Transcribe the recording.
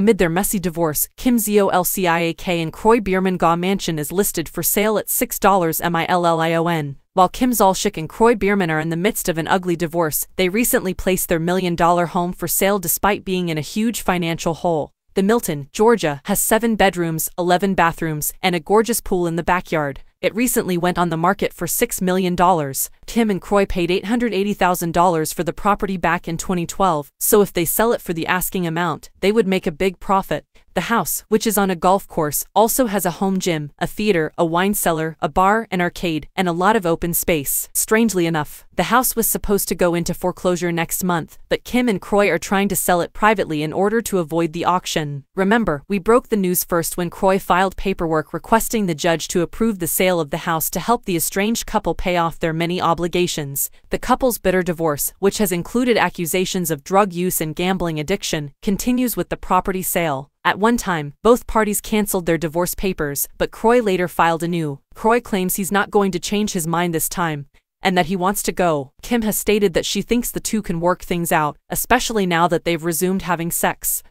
Amid their messy divorce, Kim Zolciak and Kroy Biermann Ga mansion is listed for sale at $6 million. While Kim Zolciak and Kroy Biermann are in the midst of an ugly divorce, they recently placed their million-dollar home for sale despite being in a huge financial hole. The Milton, Georgia, has seven bedrooms, 11 bathrooms, and a gorgeous pool in the backyard. It recently went on the market for $6 million. Kim and Kroy paid $880,000 for the property back in 2012, so if they sell it for the asking amount, they would make a big profit. The house, which is on a golf course, also has a home gym, a theater, a wine cellar, a bar, an arcade, and a lot of open space. Strangely enough, the house was supposed to go into foreclosure next month, but Kim and Kroy are trying to sell it privately in order to avoid the auction. Remember, we broke the news first when Kroy filed paperwork requesting the judge to approve the sale of the house to help the estranged couple pay off their many obligations. The couple's bitter divorce, which has included accusations of drug use and gambling addiction, continues with the property sale. At one time, both parties cancelled their divorce papers, but Kroy later filed anew. Kroy claims he's not going to change his mind this time, and that he wants to go. Kim has stated that she thinks the two can work things out, especially now that they've resumed having sex.